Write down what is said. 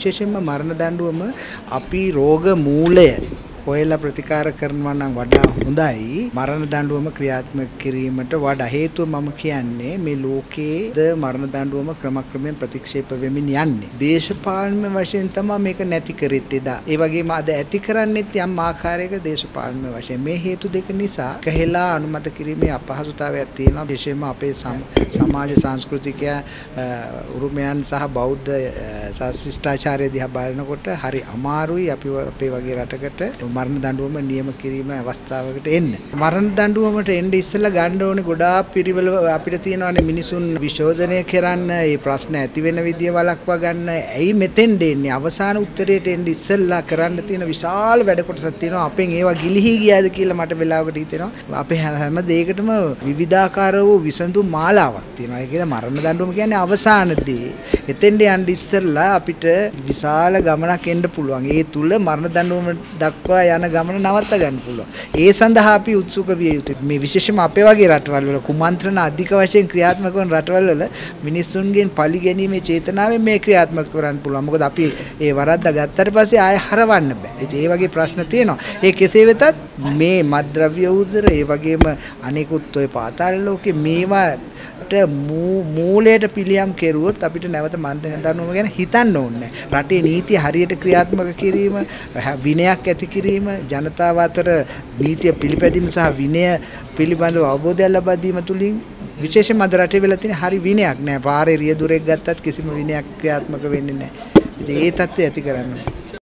විශේෂයෙන්ම මරණ දඬුවම අපි රෝග මූලය හොයලා ප්‍රතිකාර කරනවා නම් වඩා හොඳයි. මරණ දඬුවම ක්‍රියාත්මක කිරීමට වඩා හේතුව මම කියන්නේ මේ ලෝකයේ ද මරණ දඬුවම ක්‍රමක්‍රමයෙන් ප්‍රතික්ෂේප වෙමින් යන්නේ. දේශපාලන වශයෙන් තමයි මේක නැති කරෙත් එදා. ඒ වගේම අද ඇති කරන්නෙත් යම් ආකාරයක දේශපාලන වශයෙන්. මේ හේතු දෙක නිසා කහෙලා අනුමත කිරීමේ අපහසුතාවයක් තියෙනවා. විශේෂයෙන්ම අපේ සමාජ සංස්කෘතික උරුමයන් සහ බෞද්ධ ශිෂ්ටාචාරය දිහා බලනකොට හරි අමාරුයි. අපි අපේ වගේ රටකට මරණ දඬුවම නියම කිරීම අවස්ථාවකට එන්න. මරණ දඬුවමට එන්න ඉස්සෙල්ලා ගන්න ඕනේ ගොඩාක් පිරිවල අපිට තියෙනවානේ මිනිසුන් විශෝධනය කරන්න, මේ ප්‍රශ්න ඇති වෙන විදිය වළක්වා ගන්න. ඇයි මෙතෙන්ද එන්නේ? අවසාන උත්තරයට එන්න ඉස්සෙල්ලා කරන්න තියෙන විශාල වැඩ කොටසක් තියෙනවා. අපෙන් ඒවා ගිලිහි ගියාද කියලා මට වෙලාවකට හිතෙනවා. අපේ හැම දෙයකටම විවිධාකාර වූ විසඳුම් මාලාවක් තියෙනවා. ඒක මරණ දඬුවම කියන්නේ අවසානදී. එතෙන්ට යන්න ඉස්සෙල්ලා අපිට විශාල ගමනක් එන්න පුළුවන්. ඒ තුල මරණ දඬුවම දක්වා යන ගමන නවත්ත ගන්න පුළුවන්. ඒ සඳහා අපි උත්සුක විය යුතුයි. මේ විශේෂම අපේ වගේ රටවල් වල කුමන්ත්‍රණ අධික වශයෙන් ක්‍රියාත්මක වන රටවල් වල මිනිස්සුන්ගෙන් පලි ගැනීමේ චේතනාවෙන් මේ ක්‍රියාත්මක කරන්න පුළුවන්. මොකද අපි ඒ වරද්ද ගත්තට පස්සේ ආය හරවන්න බෑ. ඉතින් ඒ වගේ ප්‍රශ්න තියෙනවා. ඒ කෙසේ වෙතත් මේ මද්ද්‍රව්‍ය උදර ඒ වගේම අනිකුත් ඔය පාතාල ලෝකේ මේවා මූලයට පිළියම් කෙරුවොත් අපිට නැවත මන්ද දනුවම ගැන හිතන්න ඕනේ. රටේ නීතිය හරියට ක්‍රියාත්මක කිරීම, විනයක් ඇති කිරීම, ජනතාව අතර නීතිය පිළිපැදීම සහ විනය පිළිබඳව අවබෝධයක් ලබා දීම තුලින් විශේෂයෙන්ම අද රටේ වෙලා තියෙන හරි විනයක් නෑ. පාරේ රියදුරෙක් ගත්තත් කිසිම විනයක් ක්‍රියාත්මක වෙන්නේ නෑ. ඉතින් ඒ தත්ත්වය ඇති කරන්න ඕනේ.